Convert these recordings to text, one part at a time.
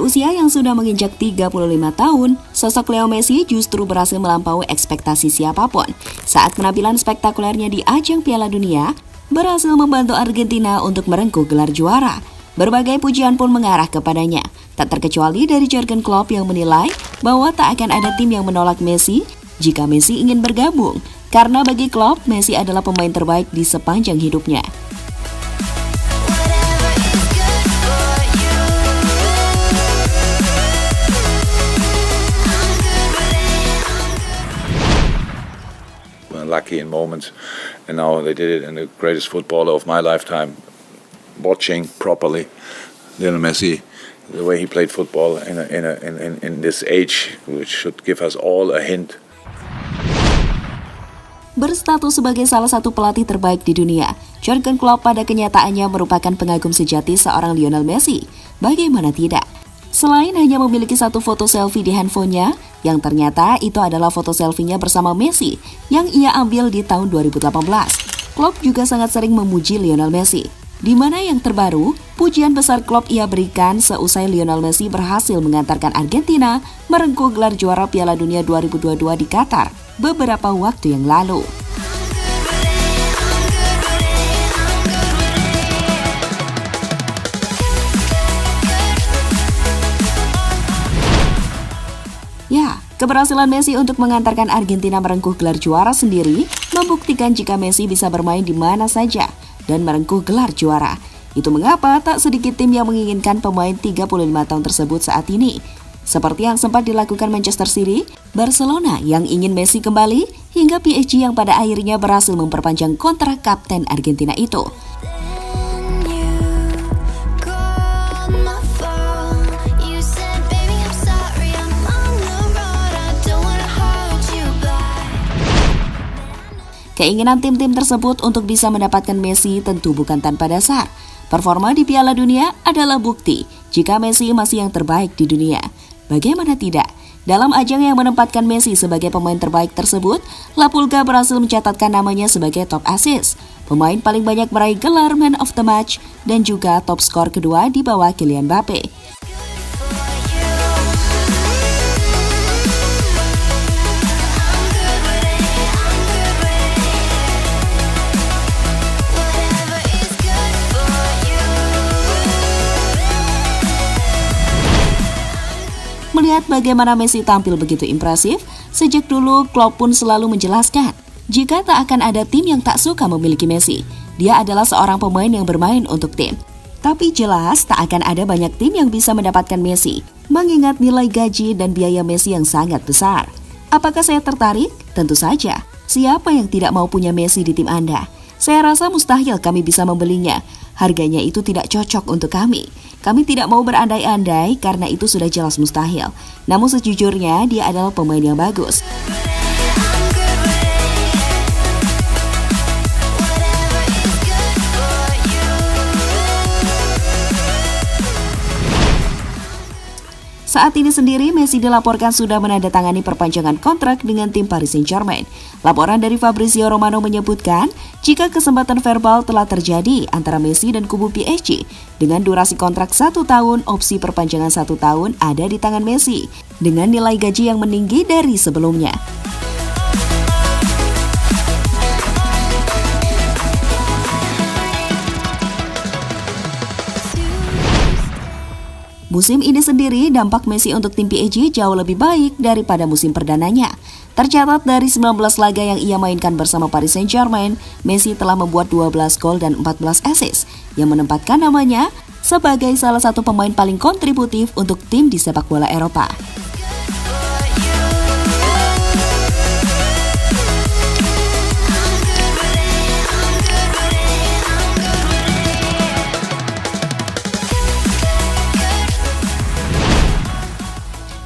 usia yang sudah menginjak 35 tahun, sosok Leo Messi justru berhasil melampaui ekspektasi siapa pun. Saat penampilan spektakulernya di ajang Piala Dunia, berhasil membantu Argentina untuk merengkuh gelar juara. Berbagai pujian pun mengarah kepadanya, tak terkecuali dari Jurgen Klopp yang menilai bahwa tak akan ada tim yang menolak Messi jika Messi ingin bergabung, karena bagi Klopp, Messi adalah pemain terbaik di sepanjang hidupnya. Lucky in moments, and now they did it in the greatest footballer of my lifetime, watching properly Lionel Messi, the way he played football in, a, in, a, in, in this age, which should give us all a hint. Berstatus sebagai salah satu pelatih terbaik di dunia, Jurgen Klopp pada kenyataannya merupakan pengagum sejati seorang Lionel Messi. Bagaimana tidak? Selain hanya memiliki satu foto selfie di handphonenya, yang ternyata itu adalah foto selfie-nya bersama Messi yang ia ambil di tahun 2018. Klopp juga sangat sering memuji Lionel Messi. Di mana yang terbaru, pujian besar Klopp ia berikan seusai Lionel Messi berhasil mengantarkan Argentina merengkuh gelar juara Piala Dunia 2022 di Qatar beberapa waktu yang lalu. Keberhasilan Messi untuk mengantarkan Argentina merengkuh gelar juara sendiri membuktikan jika Messi bisa bermain di mana saja dan merengkuh gelar juara. Itu mengapa tak sedikit tim yang menginginkan pemain 35 tahun tersebut saat ini. Seperti yang sempat dilakukan Manchester City, Barcelona yang ingin Messi kembali, hingga PSG yang pada akhirnya berhasil memperpanjang kontrak kapten Argentina itu. Keinginan tim-tim tersebut untuk bisa mendapatkan Messi tentu bukan tanpa dasar. Performa di Piala Dunia adalah bukti jika Messi masih yang terbaik di dunia. Bagaimana tidak? Dalam ajang yang menempatkan Messi sebagai pemain terbaik tersebut, La Pulga berhasil mencatatkan namanya sebagai top assist, pemain paling banyak meraih gelar Man of the Match, dan juga top skor kedua di bawah Kylian Mbappe. Melihat bagaimana Messi tampil begitu impresif, sejak dulu Klopp pun selalu menjelaskan, jika tak akan ada tim yang tak suka memiliki Messi. Dia adalah seorang pemain yang bermain untuk tim. Tapi jelas tak akan ada banyak tim yang bisa mendapatkan Messi, mengingat nilai gaji dan biaya Messi yang sangat besar. Apakah saya tertarik? Tentu saja. Siapa yang tidak mau punya Messi di tim Anda? Saya rasa mustahil kami bisa membelinya. Harganya itu tidak cocok untuk kami. Kami tidak mau berandai-andai karena itu sudah jelas mustahil. Namun sejujurnya dia adalah pemain yang bagus. Saat ini sendiri, Messi dilaporkan sudah menandatangani perpanjangan kontrak dengan tim Paris Saint-Germain. Laporan dari Fabrizio Romano menyebutkan, jika kesempatan verbal telah terjadi antara Messi dan kubu PSG, dengan durasi kontrak satu tahun, opsi perpanjangan satu tahun ada di tangan Messi, dengan nilai gaji yang meninggi dari sebelumnya. Musim ini sendiri dampak Messi untuk tim PSG jauh lebih baik daripada musim perdananya. Tercatat dari 19 laga yang ia mainkan bersama Paris Saint-Germain, Messi telah membuat 12 gol dan 14 assist yang menempatkan namanya sebagai salah satu pemain paling kontributif untuk tim di sepak bola Eropa.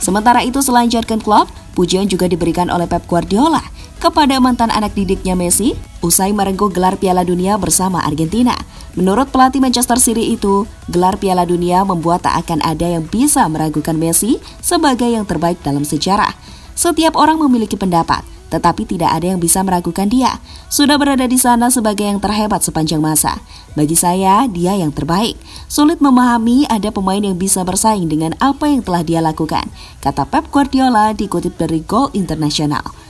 Sementara itu selain Jurgen Klopp, pujian juga diberikan oleh Pep Guardiola kepada mantan anak didiknya Messi usai merengkuh gelar Piala Dunia bersama Argentina. Menurut pelatih Manchester City itu, gelar Piala Dunia membuat tak akan ada yang bisa meragukan Messi sebagai yang terbaik dalam sejarah. Setiap orang memiliki pendapat, tetapi tidak ada yang bisa meragukan dia. Sudah berada di sana sebagai yang terhebat sepanjang masa. Bagi saya, dia yang terbaik. Sulit memahami ada pemain yang bisa bersaing dengan apa yang telah dia lakukan, kata Pep Guardiola dikutip dari Goal International.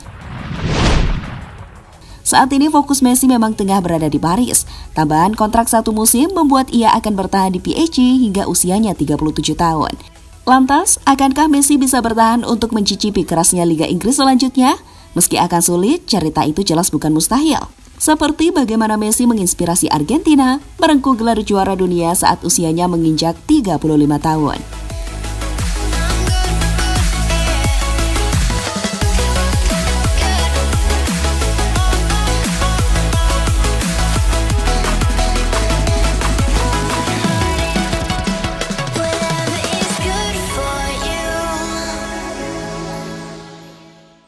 Saat ini fokus Messi memang tengah berada di Paris. Tambahan kontrak satu musim membuat ia akan bertahan di PSG hingga usianya 37 tahun. Lantas, akankah Messi bisa bertahan untuk mencicipi kerasnya Liga Inggris selanjutnya? Meski akan sulit, cerita itu jelas bukan mustahil. Seperti bagaimana Messi menginspirasi Argentina merengkuh gelar juara dunia saat usianya menginjak 35 tahun.